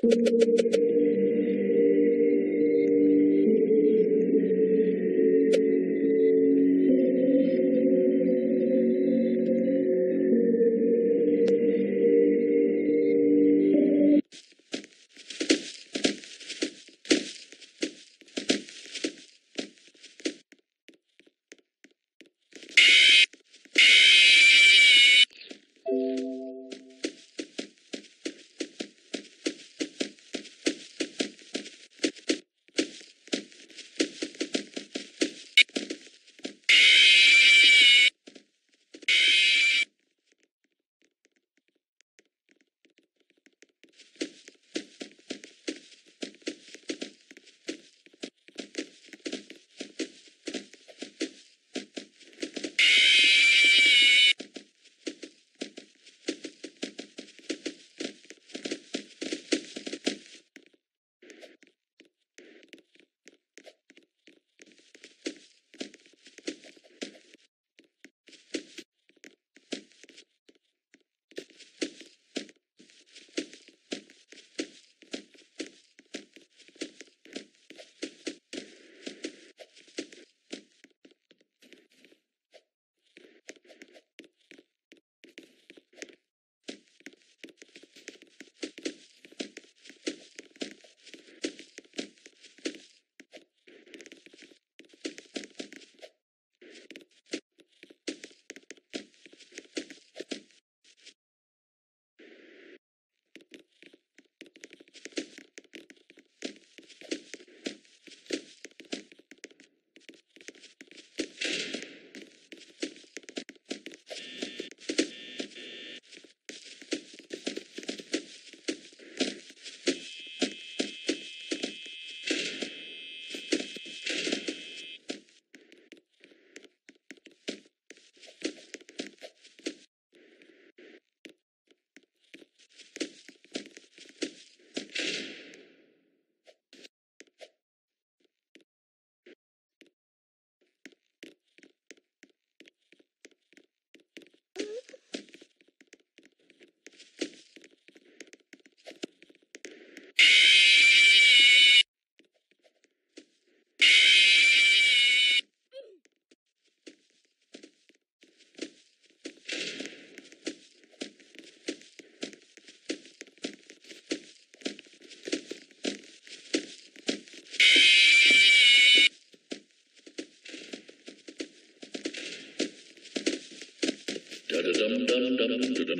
Thank you. Dum dum dum dum